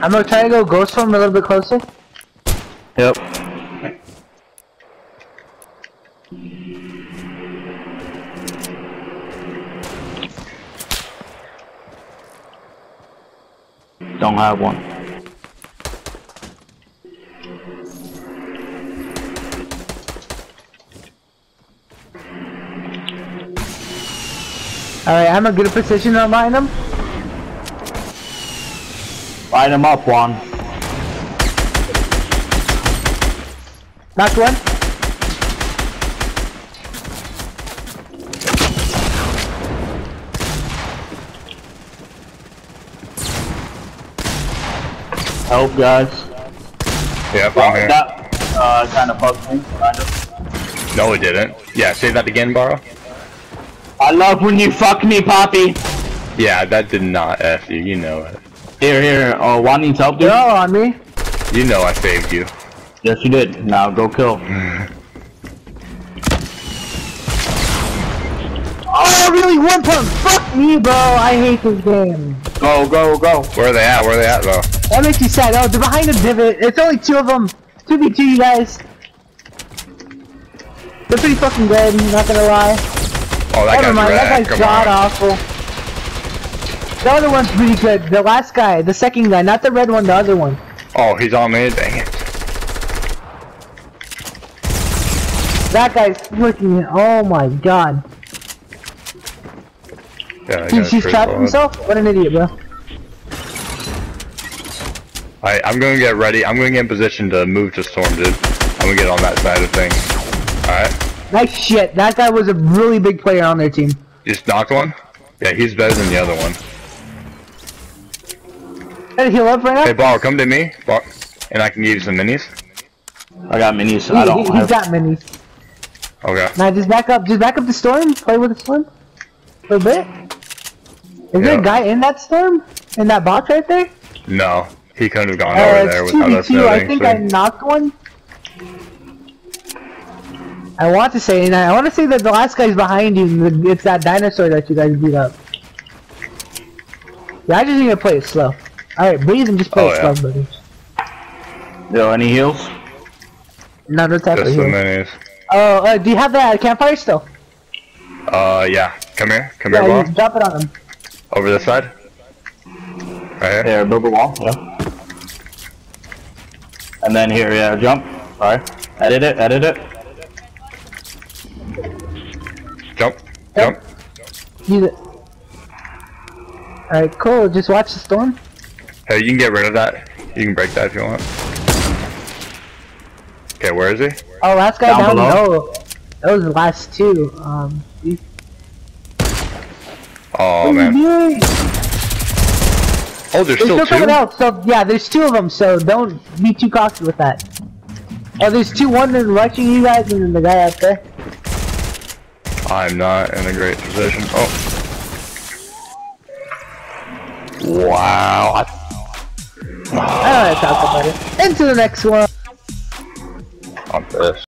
I'm gonna try to go ghost form a little bit closer. Yep. Don't have one. Alright, I'm gonna get position to line them. Um. Line them up, Juan. Knocked one. Help, guys. Yep, I'm here. That uh, kind of bugged me, kind of. No, it didn't. Yeah, say that again, Borrow. I love when you fuck me, Poppy. Yeah, that did not F you. You know it. Here, here. Oh, Juan needs help, dude. They're all on me. You know I saved you. Yes, you did. Now go kill. Oh, really? One pump. Fuck me, bro. I hate this game. Go, go, go. Where are they at? Where are they at, bro? That makes you sad. Oh, they're behind the divot. It's only two of them. 2v2, you guys. They're pretty fucking good, not gonna lie. Oh, that Never guy's mind, red. that guy's Come god on. awful. The other one's pretty good. The last guy, the second guy, not the red one, the other one. Oh, he's on me. Dang it. That guy's freaking. Oh my god. Yeah, that He, guy's he's trapped himself? What an idiot, bro. Alright, I'm gonna get ready. I'm gonna get in position to move to storm, dude. I'm gonna get on that side of things. Alright. Nice shit. That guy was a really big player on their team. You just knocked one? Yeah, he's better than the other one. Try to heal up right now? Hey, Ball, come to me. Ball. And I can give you some minis. I got minis. He, I don't he, have. has got minis. Okay. Now just back up. Just back up the storm. Play with the storm. A little bit. Is there a guy in that storm? In that box right there? No. He couldn't have gone Uh, over there it's without us 2v2. I think so- I knocked one. I want to say, and I want to say that the last guy's behind you. and It's that dinosaur that you guys beat up. Yeah, I just need to play it slow. Alright, breathe and just play Oh, it yeah. slow, buddy. Yo, any heals? Not the type of Just the heal. minis. Oh, uh, do you have that campfire still? Uh, yeah. Come here. Come Yeah, here, you drop it on him. Over this side. Right here. Here, build a wall. Yeah. And then here, yeah, jump. Alright. Edit it, edit it. Jump. Yep. Jump. Use it. Alright, cool. Just watch the storm. Hey, you can get rid of that. You can break that if you want. Okay, where is he? Oh, last guy Down down. below. No, that was the last two. Um, you- Oh, what man. Oh, there's There's still still someone two? else. So yeah, there's two of them. So don't be too cocky with that. Oh, there's two. One that's rushing you guys, and then the guy out there. I'm not in a great position. Oh. Wow. I- don't want to talk about it. Into the next one. I'm pissed.